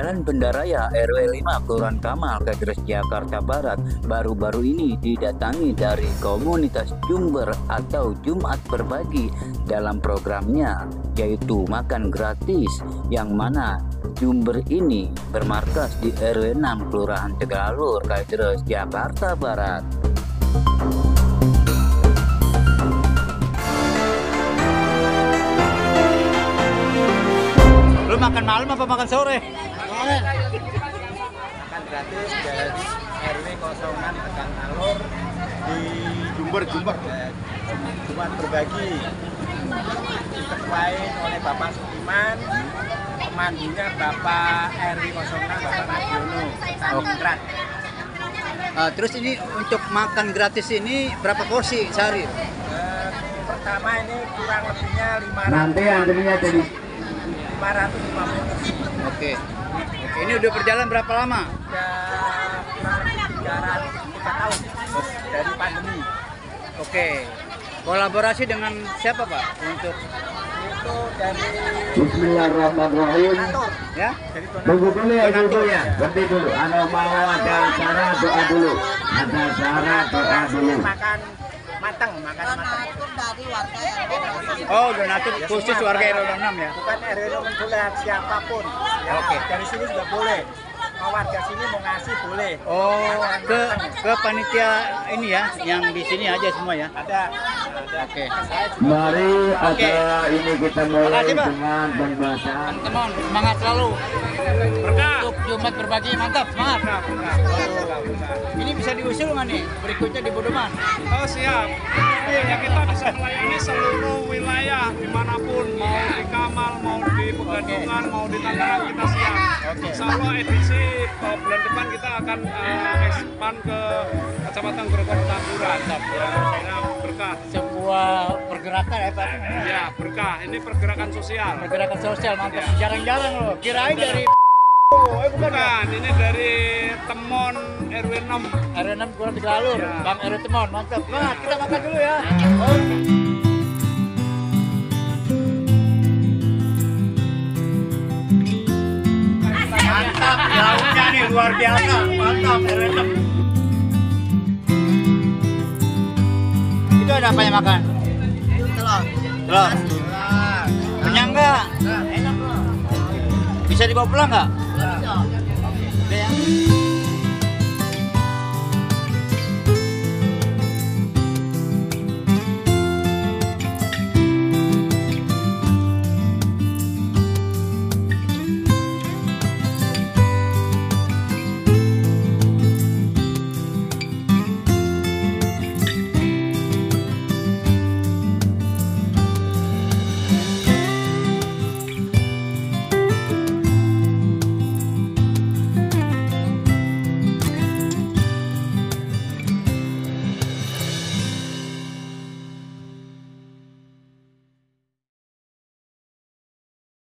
Bendaraya RW 5 Kelurahan Kamal Kagres Jakarta Barat baru-baru ini didatangi dari komunitas Jumber atau Jumat Berbagi dalam programnya yaitu makan gratis yang mana Jumber ini bermarkas di RW 6 Kelurahan Tegalur Kagres Jakarta Barat. Makan malam apa makan sore? Makan gratis dari RW 06 Tegang Alur di Jumber Jumber Jumat berbagi. Diketuai oleh Bapak Sukiman pemandunya Bapak RW 06 Bapak Nadiono Taningrat Ah, terus ini untuk makan gratis ini berapa porsi sehari? Eh, pertama ini kurang lebihnya 500 Nanti antrinya jadi 550 Oke. Oke, ini udah berjalan berapa lama? sudah kurang lebih 3 tahun dari pandemi Oke. Kolaborasi dengan siapa Pak untuk itu dari Bismillahirrahmanirrahim. ya? Tunggu dulu ya dulu ya. Berhenti dulu. Anda mau ada acara doa dulu. Ada acara doa dulu. makan matang makan matang Oh, donatur khusus warga RW 6 ya. bukan RW nomor bulan siapa pun. Ya, Oke. dari sini sudah boleh. Mau warga sini mau ngasih boleh. Oh, ke ke panitia ini ya, yang di sini aja semua ya. ada Oke. Mari acara ini kita mulai Makasih, dengan pembahasan. Teman, semangat selalu. Berkah. Untuk Jumat berbagi, mantap, semangat. Ini bisa diusul nggak nih? Berikutnya di Budeman. Oh siap. Ya kita bisa melayani seluruh wilayah di mana pun mau di Kamal, mau di Pegadungan, mau di Tangerang kita siap. Insya Allah edisi uh, bulan depan kita akan uh, expand ke Kecamatan Grogol Tamburan. Ya, ya, pergerakan ya Pak. Ya berkah. Ini pergerakan sosial. Pergerakan sosial mantap. Jarang-jarang loh. Kirain dari Bukan, ini dari Temon RW 6 RW 6 kurang tiga alur. Ya. Bang RW Temon, mantap. Semangat, kita makan dulu ya. Oke. Mantap, lauknya nih luar biasa. Mantap, RW 6. Itu ada apa yang makan? Telur. Kenyang nggak? Enak Bisa dibawa pulang nggak? Bisa. Oke. Ya.